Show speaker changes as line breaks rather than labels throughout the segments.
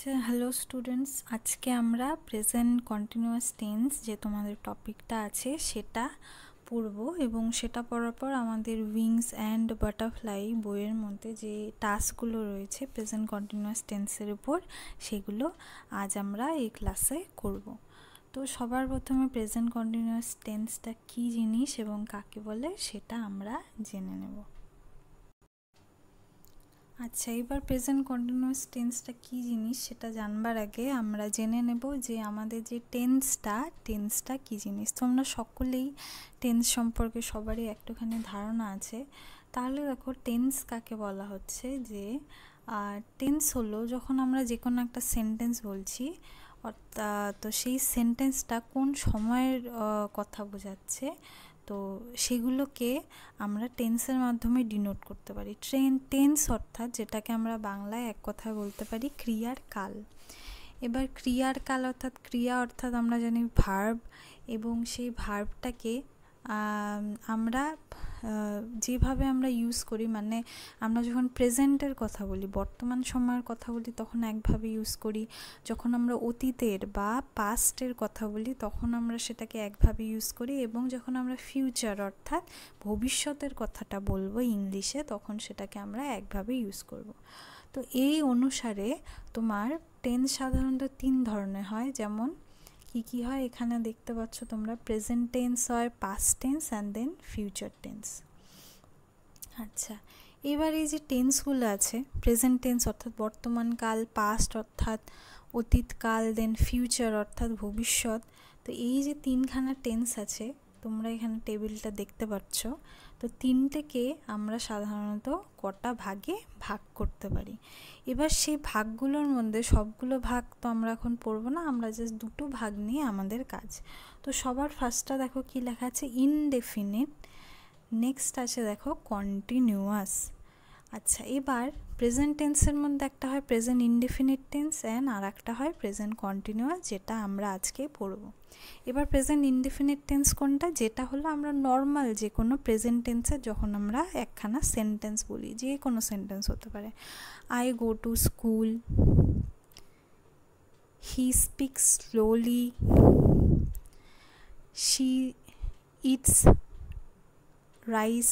আচ্ছা hello students আজকে আমরা প্রেজেন্ট কন্টিনিউয়াস টেন্স যে তোমাদের টপিকটা আছে, সেটা পড়ব এবং সেটা পড়ার পর আমাদের উইংস অ্যান্ড বাটারফ্লাই বইয়ের মধ্যে যে টাস্কগুলো রয়েছে প্রেজেন্ট কন্টিনিউয়াস টেন্সের উপর, সেগুলো আজ আমরা এই ক্লাসে করব। তো সবার প্রথমে প্রেজেন্ট কন্টিনিউয়াস টেন্সটা কী জিনিস এবং কাকে বলে, সেটা আমরা জেনে নেব। আচ্ছা এবার প্রেজেন্ট কন্টিনিউয়াস টেন্সটা কী জিনিস সেটা জানবার আগে আমরা জেনে নেব যে আমাদের যে টেন্সটা টেন্সটা কী জিনিস। তোমরা সকলেই টেন্স সম্পর্কে সবারই একটুখানি ধারণা আছে। তাহলে দেখো টেন্স কাকে বলা হচ্ছে? যে টেন্স হলো যখন আমরা যে কোনো একটা সেন্টেন্স বলছি, অর্থাৎ তো সেই সেন্টেন্সটা কোন সময়ের কথা বোঝাচ্ছে? তো সেগুলোকে আমরা টেন্সের মাধ্যমে ডিনোট করতে পারি। ট্রেন টেন্স অর্থাৎ যেটাকে আমরা বাংলায় এক কথায় বলতে পারি ক্রিয়ার কাল। এবার ক্রিয়ার কাল অর্থাৎ ক্রিয়া অর্থাৎ আমরা জানি ভার্ব এবং সেই ভার্বটাকে আমরা যেভাবে আমরা ইউজ করি মানে আমরা যখন প্রেজেন্টের কথা বলি, বর্তমান সময়ের কথা বলি, তখন একভাবে ইউজ করি। যখন আমরা অতীতের বা পাস্টের কথা বলি, তখন আমরা সেটাকে একভাবে ইউজ করি এবং যখন আমরা ফিউচার অর্থাৎ ভবিষ্যতের কথাটা বলব ইংলিশে, তখন সেটাকে আমরা একভাবে ইউজ করব। তো এই অনুসারে তোমার টেন্স সাধারণত তিন ধরনের হয়। যেমন কি কি হয় এখানে দেখতে পাচ্ছ তোমরা? প্রেজেন্ট টেন্স হয় past tense and then future tense আচ্ছা এবার এই যে টেন্সগুলো আছে প্রেজেন্ট টেন্স অর্থাৎ বর্তমানকাল পাস্ট অর্থাৎ অতীতকাল দেন ফিউচার অর্থাৎ ভবিষ্যৎ, তো এই যে তিনখানা টেন্স আছে, তোমরা এখানে টেবিলটা দেখতে পাচ্ছ। তো তিনটেকে আমরা সাধারণত কটা ভাগে ভাগ করতে পারি। এবার সেই ভাগগুলোর মধ্যে সবগুলো ভাগ তো আমরা এখন পড়ব না, আমরা জাস্ট দুটো ভাগ নিয়ে আমাদের কাজ। তো সবার ফার্স্টটা দেখো কি লেখা আছে ইনডেফিনিট নেক্সট আছে দেখো কন্টিনিউয়াস আচ্ছা এবার প্রেজেন্ট টেন্সের মধ্যে একটা হয় প্রেজেন্ট ইনডেফিনিট টেন্স অ্যান্ড আর একটা হয় প্রেজেন্ট কন্টিনিউয়াস যেটা আমরা আজকে পড়ব। এবার প্রেজেন্ট ইনডেফিনিট টেন্স কোনটা? যেটা হলো আমরা নর্মাল যে কোনো প্রেজেন্ট টেন্সে যখন আমরা একখানা সেন্টেন্স বলি যে কোনো সেন্টেন্স হতে পারে। I go to school he speaks slowly she eats rice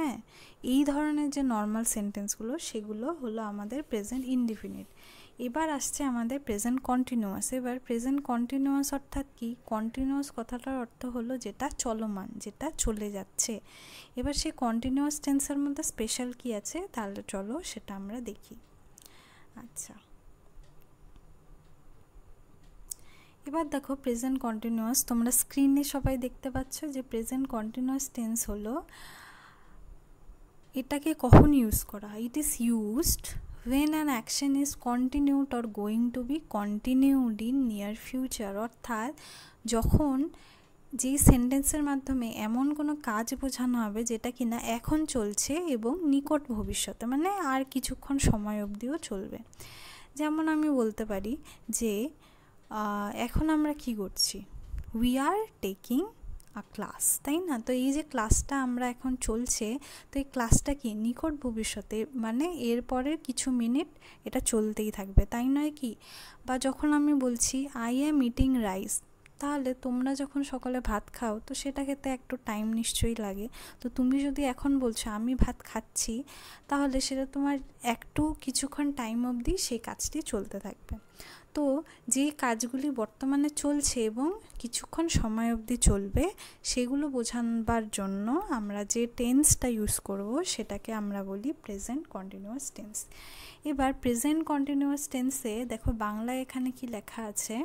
হ্যাঁ এই ধরনের যে নর্মাল সেন্টেন্সগুলো সেগুলো হলো আমাদের প্রেজেন্ট ইনডিফিনিট এবার আসছে আমাদের প্রেজেন্ট কন্টিনিউয়াস এবার প্রেজেন্ট কন্টিনিউয়াস অর্থাৎ কি? কন্টিনিউয়াস কথাটার অর্থ হলো যেটা চলমান, যেটা চলে যাচ্ছে। এবার সেই কন্টিনিউয়াস টেন্সের মধ্যে স্পেশাল কি আছে? তাহলে চলো সেটা আমরা দেখি। আচ্ছা। এবার দেখো প্রেজেন্ট কন্টিনিউয়াস তোমরা স্ক্রিনে সবাই দেখতে পাচ্ছ যে প্রেজেন্ট কন্টিনিউয়াস টেন্স হলো এটাকে কখন ইউজ করা হয়? It is used when an action is continued or going to be continued in near future অর্থাৎ যখন যেই সেন্টেন্সের মাধ্যমে এমন কোনো কাজ বোঝানো হবে যেটা কিনা এখন চলছে এবং নিকট ভবিষ্যতে মানে আর কিছুক্ষণ সময় অবধিও চলবে। যেমন আমি বলতে পারি যে এখন আমরা কি করছি? উই আর টেকিং ক্লাস তাই না? তো এই যে ক্লাসটা আমরা এখন চলছে, তো এই ক্লাসটা কি নিকট ভবিষ্যতে মানে এরপরের কিছু মিনিট এটা চলতেই থাকবে, তাই নয় কি? বা যখন আমি বলছি আই অ্যাম ইটিং রাইস তাহলে তোমরা যখন সকালে ভাত খাও, তো সেটা খেতে একটু টাইম নিশ্চয়ই লাগে। তো তুমি যদি এখন বলছো, আমি ভাত খাচ্ছি, তাহলে সেটা তোমার একটু কিছুক্ষণ টাইম অবধি সেই কাজটি চলতে থাকবে। তো যে কাজগুলি বর্তমানে চলছে এবং কিছুক্ষণ সময় অবধি চলবে, সেগুলো বোঝাবার জন্য আমরা যে টেন্সটা ইউজ করব, সেটাকে আমরা বলি প্রেজেন্ট কন্টিনিউয়াস টেন্স। এবার প্রেজেন্ট কন্টিনিউয়াস টেন্সে দেখো বাংলায় এখানে কি লেখা আছে?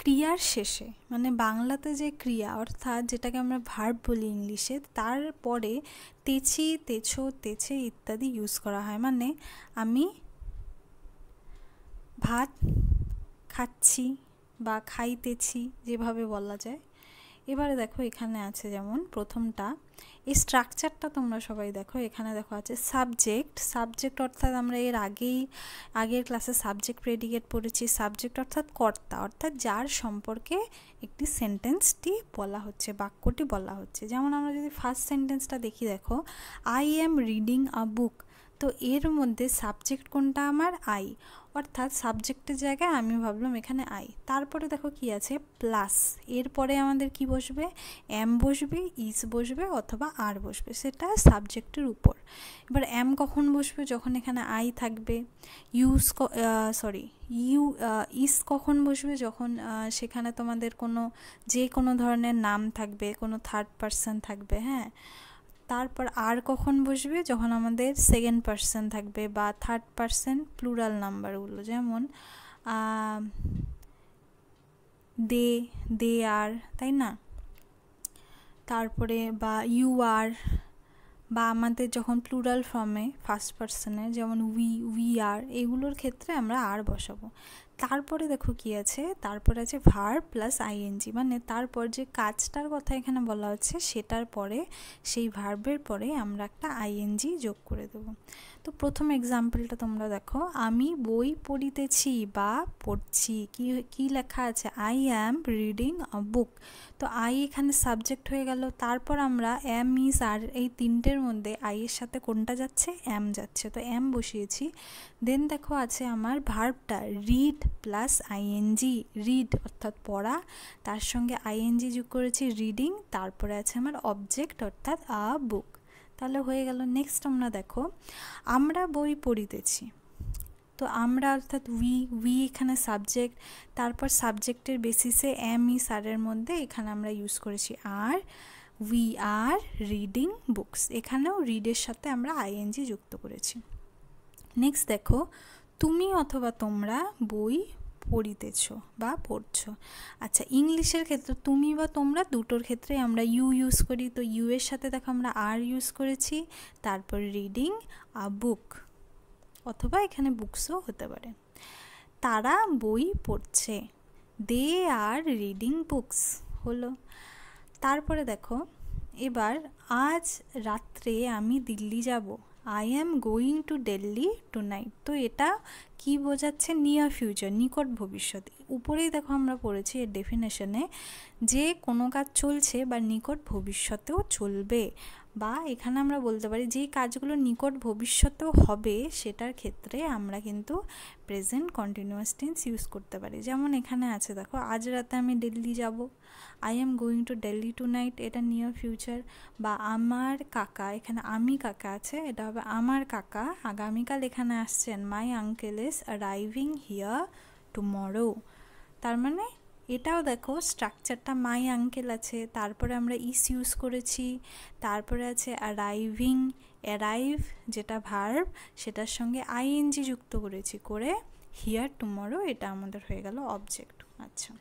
ক্রিয়ার শেষে মানে বাংলাতে যে ক্রিয়া, অর্থাৎ যেটাকে আমরা ভার্ব বলি ইংলিশে, তারপরে তেছি, তেছো, তেছে ইত্যাদি ইউজ করা হয়। মানে আমি ভাত খাচ্ছি বা খাইতেছি, যেভাবে বলা যায়। এবারে দেখো এখানে আছে যেমন প্রথমটা, এই স্ট্রাকচারটা তোমরা সবাই দেখো। এখানে দেখো আছে সাবজেক্ট সাবজেক্ট অর্থাৎ আমরা এর আগেই, আগের ক্লাসে সাবজেক্ট প্রেডিকেট পড়েছি। সাবজেক্ট অর্থাৎ কর্তা, অর্থাৎ যার সম্পর্কে একটি সেন্টেন্সটি বলা হচ্ছে, বাক্যটি বলা হচ্ছে। যেমন আমরা যদি ফার্স্ট সেন্টেন্সটা দেখি দেখো I am reading a book তো এর মধ্যে সাবজেক্ট কোনটা আমার? আই অর্থাৎ সাবজেক্টের জায়গায় আমি ভাবলাম এখানে আই তারপরে দেখো কি আছে? প্লাস এরপরে আমাদের কি বসবে? এম বসবে ইস বসবে অথবা আর বসবে। সেটা সাবজেক্টের উপর। এবার এম কখন বসবে? যখন এখানে আই থাকবে। ইউজ সরি ইউ ইস কখন বসবে? যখন সেখানে তোমাদের কোনো যে কোনো ধরনের নাম থাকবে, কোনো থার্ড পার্সন থাকবে হ্যাঁ? তারপর আর কখন বসবে? যখন আমাদের সেকেন্ড পার্সন থাকবে বা থার্ড পার্সন প্লুরাল নাম্বারগুলো যেমন দে দে আর, তাই না? তারপরে বা ইউ আর বা আমাদের যখন প্লুরাল ফর্মে ফার্স্ট পার্সনে যেমন উই উই আর এগুলোর ক্ষেত্রে আমরা আর বসাবো। তারপরে দেখো কি আছে? তারপরে আছে ভার প্লাস আইএনজি মানে তারপর যে কাজটার কথা এখানে বলা হচ্ছে, সেটার পরে, সেই ভার্বের পরে আমরা একটা আইএনজি যোগ করে দেবো। তো প্রথম এক্সাম্পলটা তোমরা দেখো, আমি বই পড়িতেছি বা পড়ছি, কি কি লেখা আছে? I am reading a book তো আই এখানে সাবজেক্ট হয়ে গেল, তারপর আমরা এম ইজ আর এই তিনটের মধ্যে আই এর সাথে কোনটা যাচ্ছে? এম যাচ্ছে। তো এম বসিয়েছি। দেন দেখো আছে আমার ভার্বটা রিড প্লাস আইএনজি রিড অর্থাৎ পড়া, তার সঙ্গে আইএনজি যোগ করেছি রিডিং তারপরে আছে আমার অবজেক্ট অর্থাৎ আ বুক তাহলে হয়ে গেল নেক্সট আমরা দেখো, আমরা বই পড়িতেছি। তো আমরা অর্থাৎ উই উই এখানে সাবজেক্ট তারপর সাবজেক্টের বেসিসে এম ই সারের মধ্যে এখানে আমরা ইউজ করেছি আর উই আর রিডিং বুকস এখানেও রিডের সাথে আমরা আইএনজি যুক্ত করেছি। নেক্সট দেখো তুমি অথবা তোমরা বই পড়িতেছ বা পড়ছো। আচ্ছা ইংলিশের ক্ষেত্রে তুমি বা তোমরা দুটোর ক্ষেত্রে আমরা ইউ ইউজ করি। তো ইউ এর সাথে দেখো আমরা আর ইউজ করেছি, তারপর রিডিং আ বুক অথবা এখানে বুকসও হতে পারে। তারা বই পড়ছে। দে আর রিডিং বুকস হলো। তারপরে দেখো, এবার আজ রাত্রে আমি দিল্লি যাব। I am going to Delhi tonight তো এটা কি বোঝাচ্ছে? নিয়ার ফিউচার নিকট ভবিষ্যৎ। উপরেই দেখো আমরা পড়েছি এর ডেফিনেশনে যে কোনো কাজ চলছে বা নিকট ভবিষ্যতেও চলবে। বা এখানে আমরা বলতে পারি যে কাজগুলো নিকট ভবিষ্যতেও হবে, সেটার ক্ষেত্রে আমরা কিন্তু প্রেজেন্ট কন্টিনিউয়াস টেন্স ইউজ করতে পারি। যেমন এখানে আছে, দেখো, আজ রাতে আমি দিল্লি যাব I am going to Delhi tonight এটা নিয়ার ফিউচার বা আমার কাকা, এখানে আমি কাকা আছে, এটা হবে আমার কাকা, আগামীকাল এখানে আসছেন my uncle is arriving here tomorrow তার মানে এটাও দেখো স্ট্রাকচারটা মাই আঙ্কেল আছে, তারপরে আমরা ইস ইউজ করেছি, তারপরে আছে অ্যারাইভিং অ্যারাইভ যেটা ভার্ব সেটার সঙ্গে আইএনজি যুক্ত করেছি করে হিয়ার টুমরো এটা আমাদের হয়ে গেল অবজেক্ট আচ্ছা।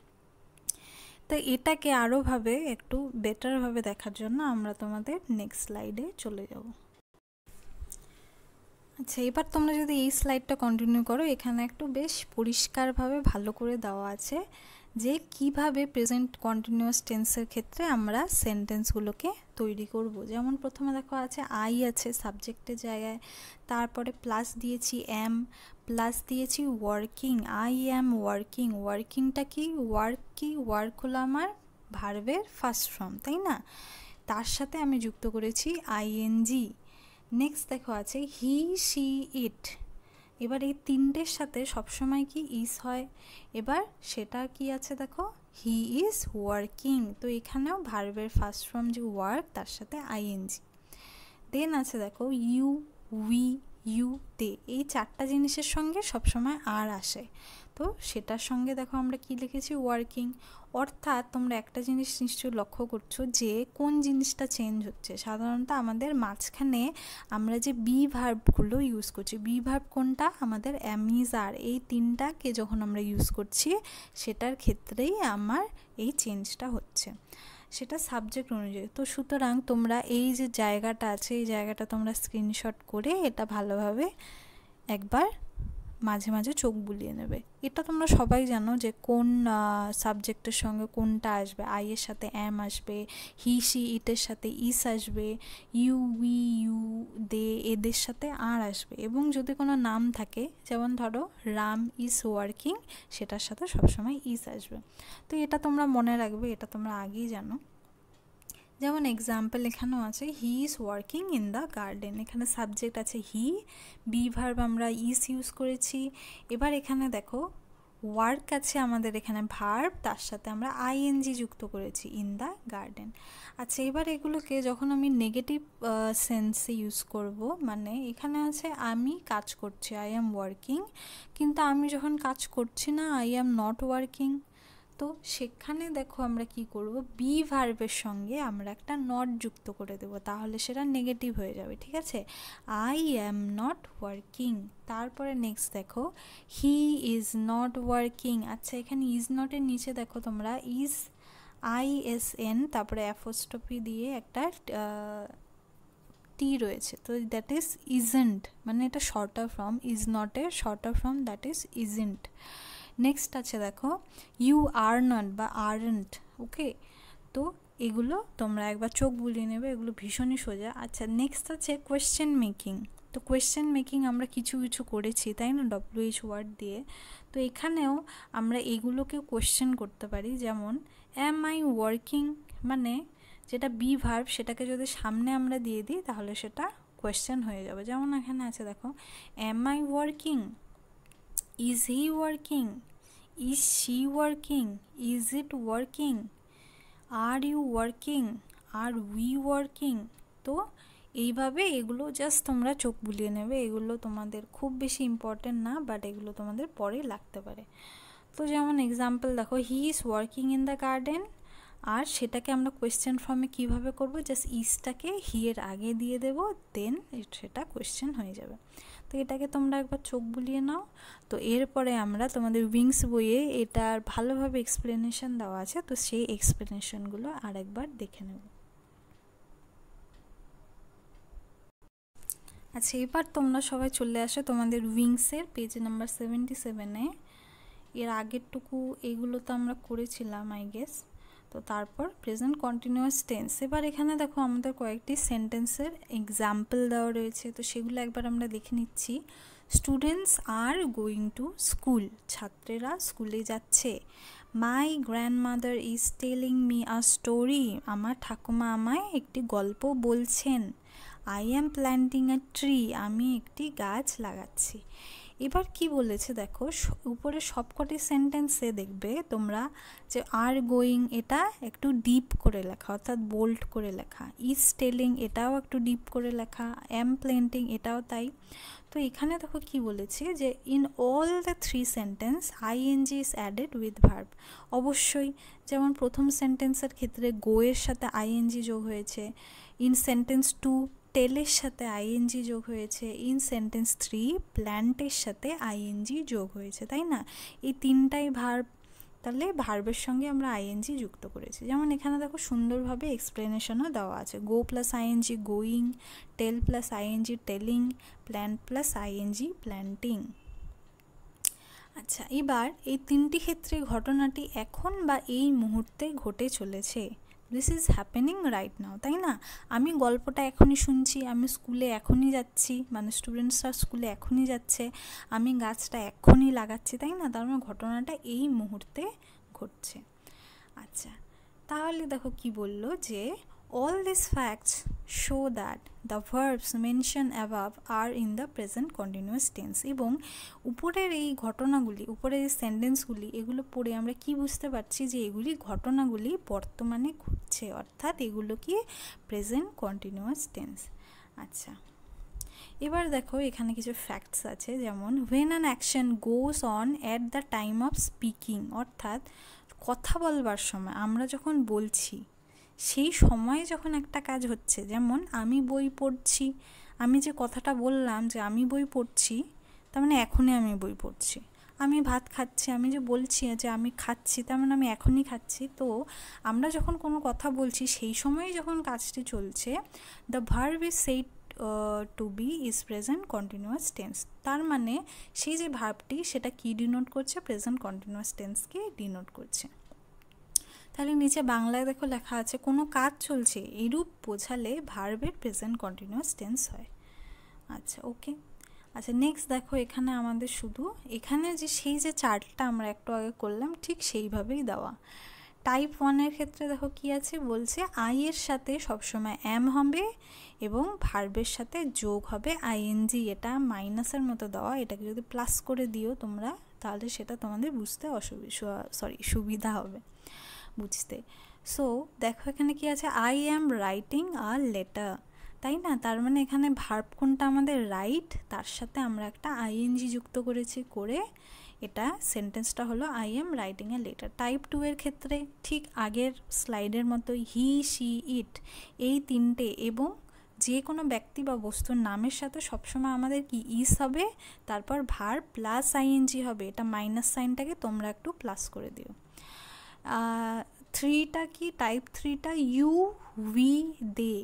তো এটাকে আরোভাবে একটু বেটারভাবে দেখার জন্য আমরা তোমাদের নেক্সট স্লাইডে চলে যাব। আচ্ছা এবার তোমরা যদি এই স্লাইডটা কন্টিনিউ করো, এখানে একটু বেশ পরিষ্কারভাবে ভালো করে দেওয়া আছে। যে কীভাবে প্রেজেন্ট কন্টিনিউয়াস টেন্সের ক্ষেত্রে আমরা সেন্টেন্সগুলোকে তৈরি করব। যেমন প্রথমে দেখো আছে আই আছে সাবজেক্টের জায়গায়, তারপরে প্লাস দিয়েছি এম প্লাস দিয়েছি ওয়ার্কিং আই অ্যাম ওয়ার্কিং ওয়ার্কিংটা কি? ওয়ার্ক কি? ওয়ার্ক হলো আমার ভার্বের ফার্স্ট ফর্ম তাই না? তার সাথে আমি যুক্ত করেছি আইএনজি নেক্সট দেখো আছে হি সি ইট এবার এই তিনটের সাথে সবসময় কি ইস হয়? এবার সেটা কি আছে দেখো? হি ইজ ওয়ার্কিং তো এখানেও ভার্বের ফার্স্ট ফর্ম যে ওয়ার্ক তার সাথে আইএনজি দেন আছে দেখো ইউ উই ইউ তে এই চারটা জিনিসের সঙ্গে সবসময় আর আসে। তো সেটার সঙ্গে দেখো আমরা কি লিখেছি? ওয়ার্কিং অর্থাৎ তোমরা একটা জিনিস নিশ্চয়ই লক্ষ্য করছ যে কোন জিনিসটা চেঞ্জ হচ্ছে। সাধারণত আমাদের মাঝখানে আমরা যে বি ভার্বগুলো ইউজ করছি বি ভার্ব কোনটা? আমাদের অ্যামিজ আর এই তিনটাকে যখন আমরা ইউজ করছি, সেটার ক্ষেত্রেই আমার এই চেঞ্জটা হচ্ছে। সেটা সাবজেক্ট অনুযায়ী। তো সুতরাং তোমরা এই যে জায়গাটা আছে, এই জায়গাটা তোমরা স্ক্রিনশট করে এটা ভালোভাবে একবার মাঝে মাঝে চোখ বুলিয়ে নেবে। এটা তোমরা সবাই জানো যে কোন সাবজেক্টের সঙ্গে কোনটা আসবে। আই এর সাথে এম আসবে, হি, সি ইটের সাথে ইস আসবে, ইউ, উই, ইউ, দে, এদের সাথে আর আসবে। এবং যদি কোনো নাম থাকে, যেমন ধরো রাম ইজ ওয়ার্কিং, সেটার সাথে সবসময় ইস আসবে। তো এটা তোমরা মনে রাখবে, এটা তোমরা আগেই জানো। যেমন এক্সাম্পল এখানেও আছে he is working in the garden এখানে সাবজেক্ট আছে হি বি ভার্ব আমরা ইস ইউজ করেছি। এবার এখানে দেখো ওয়ার্ক আছে আমাদের এখানে ভার্ব তার সাথে আমরা আইএনজি যুক্ত করেছি ইন দ্য গার্ডেন আচ্ছা এবার এগুলোকে যখন আমি নেগেটিভ সেন্সে ইউজ করব মানে এখানে আছে আমি কাজ করছি আই অ্যাম ওয়ার্কিং কিন্তু আমি যখন কাজ করছি না আই অ্যাম নট ওয়ার্কিং তো সেখানে দেখো আমরা কি করব? বি ভার্বের সঙ্গে আমরা একটা নট যুক্ত করে দেব, তাহলে সেটা নেগেটিভ হয়ে যাবে, ঠিক আছে? আই অ্যাম নট ওয়ার্কিং তারপরে নেক্সট দেখো হি ইজ নট ওয়ার্কিং আচ্ছা এখানে ইজ নটের নিচে দেখো তোমরা ইজ আই এস এন তারপরে অ্যাফোস্টপি দিয়ে একটা টি রয়েছে। তো দ্যাট ইজ ইজেন্ট মানে এটা shorter form is নটের shorter form that is isn't next আছে দেখো ইউ আর বা আরেন্ট ওকে তো এগুলো তোমরা একবার চোখ বুলিয়ে নেবে, এগুলো ভীষণই সোজা। আচ্ছা নেক্সট আছে কোয়েশ্চেন মেকিং তো কোয়েশ্চেন মেকিং আমরা কিছু কিছু করেছি, তাই না? ডব্লিউএইচ ওয়ার্ড দিয়ে। তো এখানেও আমরা এগুলোকে কোয়েশ্চেন করতে পারি, যেমন অ্যাম আই ওয়ার্কিং মানে যেটা বি ভার্ব সেটাকে যদি সামনে আমরা দিয়ে দিই, তাহলে সেটা কোয়েশ্চেন হয়ে যাবে। যেমন এখানে আছে দেখো am I working is he working is she working is it working are you working are we working তো এইভাবে এগুলো জাস্ট তোমরা চোখ বুলিয়ে নেবে। এগুলো তোমাদের খুব বেশি ইম্পর্টেন্ট না বাট এগুলো তোমাদের পরে লাগতে পারে। তো যেমন এক্সাম্পল দেখো he is working in the garden আর সেটাকে আমরা কোয়েশ্চেন ফর্মে কীভাবে করব? জাস্ট ইজটাকে হিয়ের আগে দিয়ে দেব দেন সেটা কোয়েশ্চেন হয়ে যাবে। তো এটাকে তোমরা একবার চোখ বুলিয়ে নাও। তো এরপরে আমরা তোমাদের উইংস বইয়ে এটার ভালোভাবে এক্সপ্লেনেশন দেওয়া আছে। তো সেই এক্সপ্লেনেশনগুলো আর একবার দেখে নেব। আচ্ছা এবার তোমরা সবাই চলে আসো তোমাদের উইংসের পেজ নাম্বার সেভেন্টি সেভেনে এর আগেরটুকু এগুলো তো আমরা করেছিলাম আই গেস তো তারপর প্রেজেন্ট কন্টিনিউয়াস টেন্স এবার এখানে দেখো আমাদের কয়েকটি সেন্টেন্সের এক্সাম্পল দেওয়া রয়েছে, তো সেগুলো একবার আমরা দেখে নিচ্ছি। Students are going to school ছাত্রেরা স্কুলে যাচ্ছে। My grandmother is telling me a story আমার ঠাকুমা আমায় একটি গল্প বলছেন। I am planting a tree আমি একটি গাছ লাগাচ্ছি। এবার কি বলেছে দেখো উপরে সবকটি সেন্টেন্সে দেখবে তোমরা যে আর গোয়িং এটা একটু ডিপ করে লেখা, অর্থাৎ বোল্ড করে লেখা। ইজ টেলিং এটাও একটু ডিপ করে লেখা এম প্লেন্টিং এটাও তাই। তো এখানে দেখো কি বলেছে যে in all the three sentence ING is added with verb অবশ্যই যেমন প্রথম সেন্টেন্সের ক্ষেত্রে গোয়ের সাথে আইএনজি যোগ হয়েছে ইন সেন্টেন্স টু টেলের সাথে আইএনজি যোগ হয়েছে, ইন সেন্টেন্স থ্রি প্ল্যান্টের সাথে আইএনজি যোগ হয়েছে, তাই না? এই তিনটাই ভার্ব, তাহলে ভার্বের সঙ্গে আমরা আইএনজি যুক্ত করেছি। যেমন এখানে দেখো সুন্দরভাবে এক্সপ্লেনেশনও দেওয়া আছে। Go plus ING going, tell plus ING telling, plant plus ING planting. আচ্ছা এবার এই তিনটি ক্ষেত্রে ঘটনাটি এখন বা এই মুহূর্তে ঘটে চলেছে। This is happening right now তাই না? আমি গল্পটা এখনই শুনছি, আমি স্কুলে এখনই যাচ্ছি মানে স্টুডেন্টসরা স্কুলে এখনই যাচ্ছে, আমি গাছটা এখনই লাগাচ্ছি, তাই না? তার মানে ঘটনাটা এই মুহূর্তে ঘটছে। আচ্ছা তাহলে দেখো কি বলল যে all these facts show that the verbs mentioned above are in the present continuous tense. এবং উপরের এই ঘটনাগুলি, উপরের এই সেন্টেন্সগুলি এগুলো পড়ে আমরা কি বুঝতে পারছি যে এগুলি ঘটনাগুলি বর্তমানে ঘটছে, অর্থাৎ এগুলো কি প্রেজেন্ট কন্টিনিউয়াস টেন্স আচ্ছা এবার দেখো এখানে কিছু ফ্যাক্টস আছে, যেমন when an action goes on at the time of speaking অর্থাৎ কথা বলবার সময়, আমরা যখন বলছি সেই সময়ে যখন একটা কাজ হচ্ছে, যেমন আমি বই পড়ছি, আমি যে কথাটা বললাম যে আমি বই পড়ছি, তার মানে এখনই আমি বই পড়ছি। আমি ভাত খাচ্ছি, আমি যে বলছি যে আমি খাচ্ছি, তার মানে আমি এখনই খাচ্ছি। তো আমরা যখন কোনো কথা বলছি, সেই সময়ে যখন কাজটি চলছে the verb is said to be is present continuous tense তার মানে সেই যে ভাবটি সেটা কি ডিনোট করছে? প্রেজেন্ট কন্টিনিউয়াস টেন্সকে ডিনোট করছে। তাহলে নিচে বাংলায় দেখো লেখা আছে, কোনো কাজ চলছে, এরূপ বোঝালে ভার্বের প্রেজেন্ট কন্টিনিউয়াস টেন্স হয়। আচ্ছা ওকে আচ্ছা নেক্সট দেখো এখানে আমাদের শুধু, এখানে যে সেই যে চার্টটা আমরা একটু আগে করলাম, ঠিক সেইভাবেই দেওয়া। টাইপ ওয়ানের ক্ষেত্রে দেখো কি আছে, বলছে আই এর সাথে সবসময় এম হবে এবং ভার্বের সাথে যোগ হবে আইএনজি এটা মাইনাসের মতো দেওয়া, এটাকে যদি প্লাস করে দিও তোমরা, তাহলে সেটা তোমাদের বুঝতে অসুবিধা সরি সুবিধা হবে। বুঝতে। সো দেখো এখানে কি আছে? I am writing a letter তাই না? তার মানে এখানে ভার্ব কোনটা আমাদের রাইট তার সাথে আমরা একটা আইএনজি যুক্ত করেছি করে এটা সেন্টেন্সটা হলো I am writing a letter type two এর ক্ষেত্রে ঠিক আগের স্লাইডের মতো হি সি ইট এই তিনটে এবং যে কোনো ব্যক্তি বা বস্তুর নামের সাথে সবসময় আমাদের কি ইস হবে? তারপর ভার প্লাস আইএনজি হবে। এটা মাইনাস সাইনটাকে তোমরা একটু প্লাস করে দিও। থ্রিটা কি? টাইপ থ্রিটা ইউ, উই, দে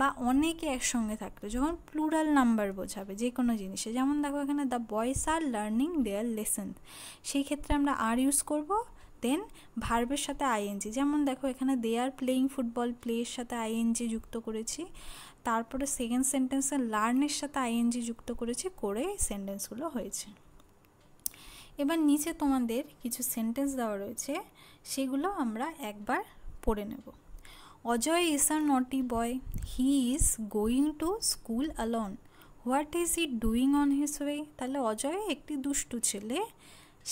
বা অনেকে একসঙ্গে থাকলে, যখন প্লুরাল নাম্বার বোঝাবে যে কোনো জিনিসে। যেমন দেখো এখানে the boys are learning their lesson সেই ক্ষেত্রে আমরা আর ইউজ করব দেন ভার্বের সাথে আইএনজি যেমন দেখো এখানে দে আর প্লেয়িং ফুটবল প্লেয়ের সাথে আইএনজি যুক্ত করেছি। তারপরে সেকেন্ড সেন্টেন্সে লার্নের সাথে আইএনজি যুক্ত করেছি, করে সেন্টেন্সগুলো হয়েছে। এবার নিচে তোমাদের কিছু সেন্টেন্স দেওয়া রয়েছে। সেগুলো আমরা একবার পড়ে নেব। Ajay is a naughty boy he is going to school alone what is he doing on his way তাহলে অজয় একটি দুষ্টু ছেলে।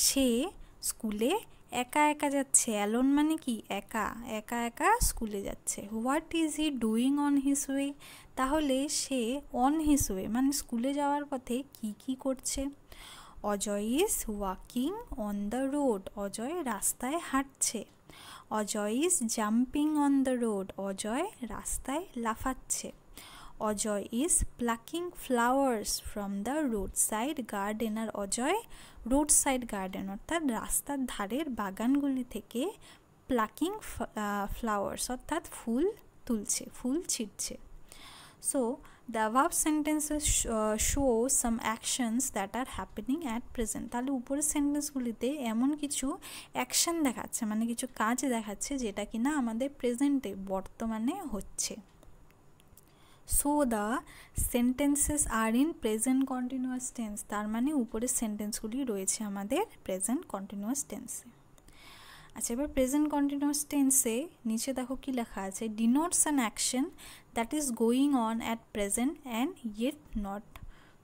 সে স্কুলে একা একা যাচ্ছে। অ্যালোন মানে কি? একা। একা একা স্কুলে যাচ্ছে। What is he doing on his way তাহলে সে অন হিস ওয়ে মানে স্কুলে যাওয়ার পথে কি কি করছে? Ajay is walking on the road, Ajay রাস্তায় হাঁটছে। Ajay is jumping on the road, Ajay রাস্তায় লাফাচ্ছে। Ajay is plucking flowers from the road side garden R Ajay road side garden, অর্থাৎ রাস্তার ধারের বাগানগুলি থেকে প্লাকিং ফ্লাওয়ার্স, অর্থাৎ ফুল তুলছে, ফুল ছিটছে। So the above sentences uh, show some actions that are happening at present. তাহলে উপরের সেন্টেন্সগুলিতে এমন কিছু অ্যাকশন দেখাচ্ছে মানে কিছু কাজ দেখাচ্ছে যেটা কিনা আমাদের প্রেজেন্টে বর্তমানে হচ্ছে। So the sentences are in present continuous tense তার মানে উপরের সেন্টেন্সগুলি রয়েছে আমাদের প্রেজেন্ট কন্টিনিউয়াস টেন্সে আচ্ছা এবার প্রেজেন্ট কন্টিনিউয়াস টেন্সে নিচে দেখো কি লেখা আছে denotes an action that is going on at present and yet not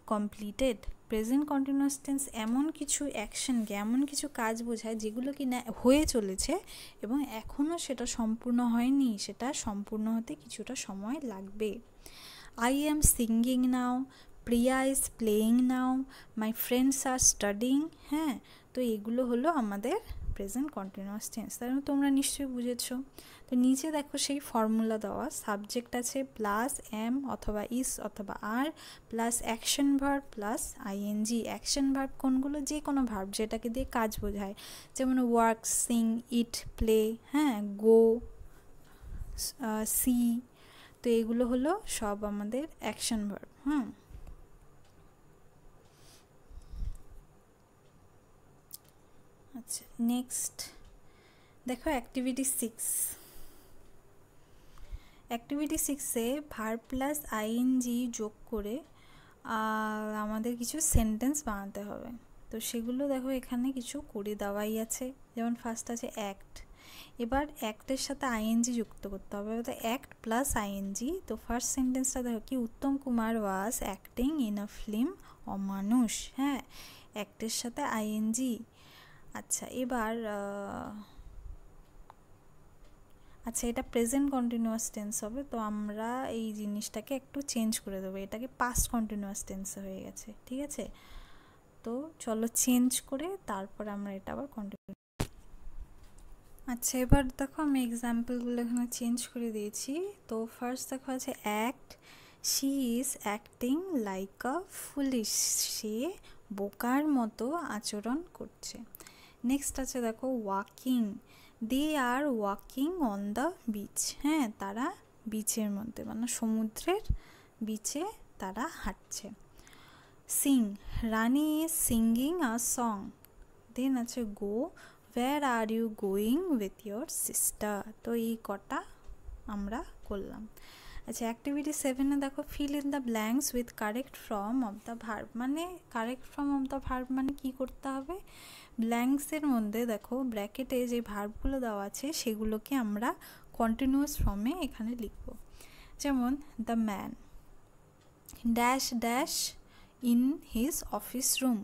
completed present continuous tense এমন কিছু অ্যাকশনকে এমন কিছু কাজ বোঝায় যেগুলো কি না হয়ে চলেছে এবং এখনও সেটা সম্পূর্ণ হয়নি, সেটা সম্পূর্ণ হতে কিছুটা সময় লাগবে। I am singing now Priya is playing now my friends are studying হ্যাঁ? তো এগুলো হলো আমাদের প্রেজেন্ট কন্টিনিউয়াস টেন্স তার মানে তোমরা নিশ্চয়ই বুঝেছ। তো নিচে দেখো সেই ফর্মুলা দেওয়া। সাবজেক্ট আছে প্লাস এম অথবা ইস অথবা are plus action verb plus ING action verb কোনগুলো? যে কোনো ভার্ব যেটাকে দিয়ে কাজ বোঝায়। যেমন ওয়ার্ক সিং ইট প্লে হ্যাঁ গো সি তো এগুলো হলো সব আমাদের অ্যাকশন ভার্ব হুম। আচ্ছা নেক্সট দেখো অ্যাক্টিভিটি সিক্স অ্যাক্টিভিটি সিক্সে ভার প্লাস আইএনজি যোগ করে আমাদের কিছু সেন্টেন্স বানাতে হবে। তো সেগুলো দেখো এখানে কিছু করে দেওয়াই আছে। যেমন ফার্স্ট আছে অ্যাক্ট এবার অ্যাক্টের সাথে আইএনজি যুক্ত করতে হবে। তো অ্যাক্ট প্লাস আইএনজি তো ফার্স্ট সেন্টেন্সটা দেখো কি, Uttam Kumar was acting in a film Amanush. হ্যাঁ অ্যাক্টের সাথে আইএনজি আচ্ছা এবার আচ্ছা এটা প্রেজেন্ট কন্টিনিউয়াস টেন্স হবে, তো আমরা এই জিনিসটাকে একটু চেঞ্জ করে দেবো। এটাকে পাস্ট কন্টিনিউয়াস টেন্সে হয়ে গেছে, ঠিক আছে? তো চলো চেঞ্জ করে তারপর আমরা এটা আবার কন্টিনিউ আচ্ছা এবার দেখো আমি এক্সাম্পলগুলো এখানে চেঞ্জ করে দিয়েছি। তো ফার্স্ট দেখো আছে act she is acting like a foolish সে বোকার মতো আচরণ করছে। নেক্সট আছে দেখো walking they are walking on the beach হ্যাঁ তারা বিচের মধ্যে মানে সমুদ্রের বিচে তারা হাঁটছে। Sing Rani is singing a song then আছে go where are you going with your sister তো এই কটা আমরা করলাম। আচ্ছা অ্যাক্টিভিটি সেভেনে দেখো fill in the blanks with correct form of the verb মানে correct form of the verb মানে কী করতে হবে? ব্ল্যাঙ্কসের মধ্যে দেখো ব্র্যাকেটে যে ভার্বগুলো দেওয়া আছে, সেগুলোকে আমরা কন্টিনিউয়াস ফর্মে এখানে লিখব। যেমন the man dash dash in his office room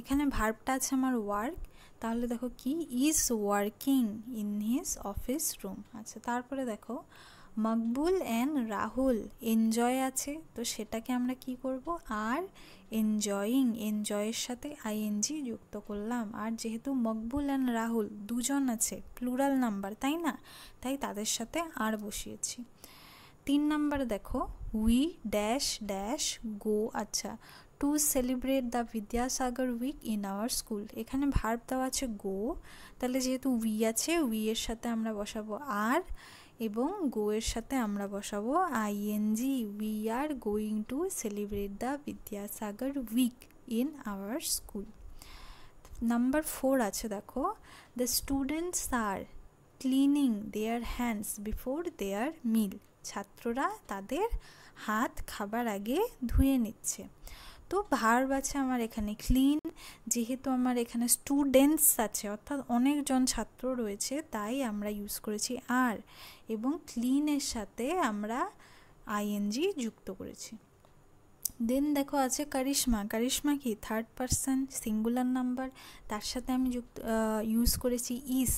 এখানে ভার্বটা আছে আমার ওয়ার্ক তাহলে দেখো কি? Is working in his office room আচ্ছা তারপরে দেখো মকবুল অ্যান্ড রাহুল, এনজয় আছে, তো সেটাকে আমরা কি করব? আর এনজয়িং, এনজয়ের সাথে আইএনজি যুক্ত করলাম। আর যেহেতু মকবুল অ্যান্ড রাহুল দুজন আছে, প্লুরাল নাম্বার, তাই না? তাই তাদের সাথে আর বসিয়েছি। তিন নাম্বার দেখো, উই ড্যাশ ড্যাশ গো আচ্ছা to celebrate the Vidyasagar week in our school. এখানে ভার্ব দেওয়া আছে গো, তাহলে যেহেতু উই আছে উই এর সাথে আমরা বসাবো। আর এবং গো এর সাথে আমরা বসাবো ING we are going to celebrate the Vidyasagar week in our school number four আছে দেখো the students are cleaning their hands before their meal ছাত্ররা তাদের হাত খাবার আগে ধুয়ে নিচ্ছে। তো ভার্ব আছে আমার এখানে ক্লিন যেহেতু আমার এখানে স্টুডেন্টস আছে, অর্থাৎ অনেকজন ছাত্র রয়েছে, তাই আমরা ইউজ করেছি আর এবং ক্লিনের সাথে আমরা আইএনজি যুক্ত করেছি। দেন দেখো আছে কারিশমা কারিশমা কি? থার্ড পারসন সিঙ্গুলার নাম্বার তার সাথে আমি যুক্ত ইউজ করেছি ইস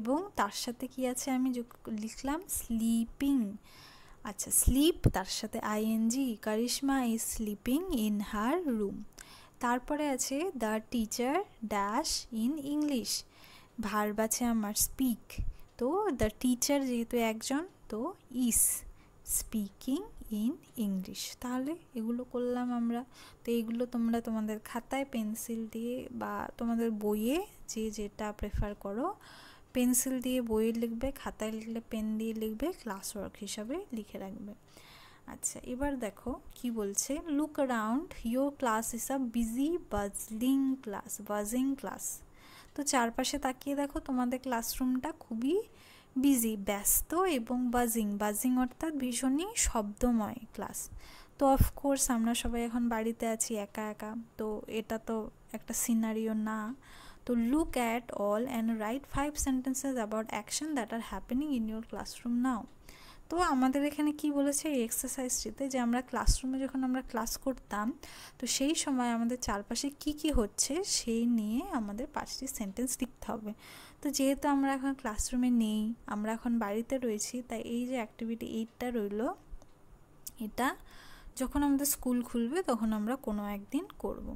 এবং তার সাথে কি আছে আমি লিখলাম স্লিপিং আচ্ছা স্লিপ তার সাথে ING Karishma is sleeping in her room তারপরে আছে the teacher dash in English verb আছে আমার স্পিক তো দ্য টিচার যেহেতু একজন, তো ইস স্পিকিং ইন ইংলিশ তাহলে এগুলো করলাম আমরা। তো এগুলো তোমরা তোমাদের খাতায় পেন্সিল দিয়ে বা তোমাদের বইয়ে যে যেটা প্রেফার করো পেন্সিল দিয়ে বইয়ে লিখবে, খাতায় লিখলে পেন দিয়ে লিখবে ক্লাস ওয়ার্ক হিসাবে লিখে রাখবে। আচ্ছা এবার দেখো কি বলছে look around your class is a busy bustling class buzzing class তো চারপাশে তাকিয়ে দেখো তোমাদের ক্লাসরুমটা খুবই বিজি ব্যস্ত এবং বাজিং বাজিং অর্থাৎ ভীষণই শব্দময় ক্লাস তো অফকোর্স আমরা সবাই এখন বাড়িতে আছি, একা একা। তো এটা তো একটা সিনারিও না। তো look at all and write five sentences about action that are happening in your classroom now তো আমাদের এখানে কি বলেছে এই এক্সারসাইজটিতে যে আমরা ক্লাসরুমে যখন আমরা ক্লাস করতাম, তো সেই সময় আমাদের চারপাশে কি কি হচ্ছে সেই নিয়ে আমাদের পাঁচটি সেন্টেন্স লিখতে হবে। তো যেহেতু আমরা এখন ক্লাসরুমে নেই, আমরা এখন বাড়িতে রয়েছি, তাই এই যে অ্যাক্টিভিটি এইটটা রইল, এটা যখন আমাদের স্কুল খুলবে তখন আমরা কোনো একদিন করব।